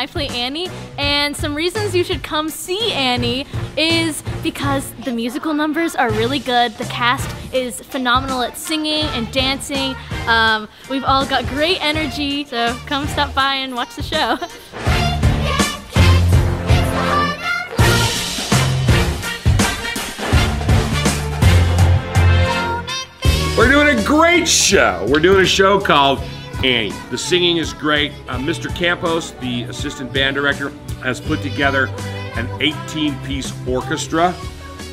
I play Annie. And some reasons you should come see Annie is because the musical numbers are really good. The cast is phenomenal at singing and dancing. Um, we've all got great energy, so come stop by and watch the show. We're doing a great show. We're doing a show called Annie. The singing is great. Uh, Mr. Campos, the assistant band director, has put together an 18 piece orchestra,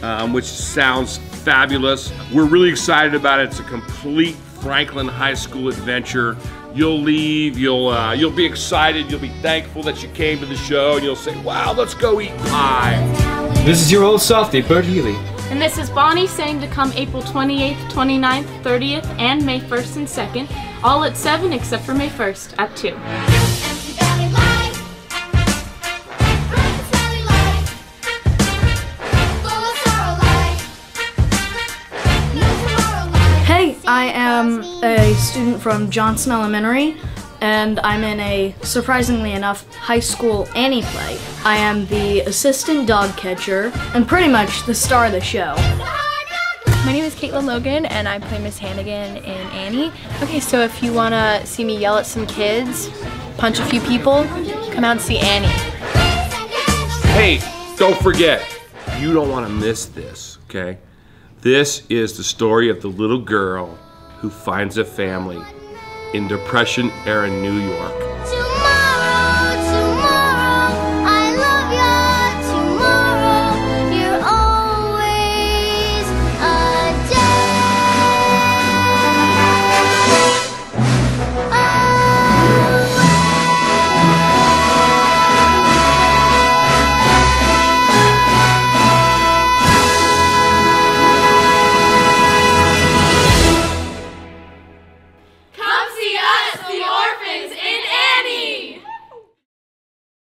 um, which sounds fabulous. We're really excited about it. It's a complete Franklin High School adventure. You'll leave, you'll, uh, you'll be excited, you'll be thankful that you came to the show, and you'll say, wow, let's go eat pie. This is your old softy, Bert Healy. And this is Bonnie saying to come April 28th, 29th, 30th, and May 1st and 2nd, all at 7 except for May 1st at 2. Hey, I am a student from Johnson Elementary, and I'm in a, surprisingly enough, high school Annie play. I am the assistant dog catcher, and pretty much the star of the show. My name is Caitlin Logan and I play Miss Hannigan in Annie. Okay, so if you wanna see me yell at some kids, punch a few people, come out and see Annie. Hey, don't forget, you don't want to miss this, okay? This is the story of the little girl who finds a family in Depression era New York. in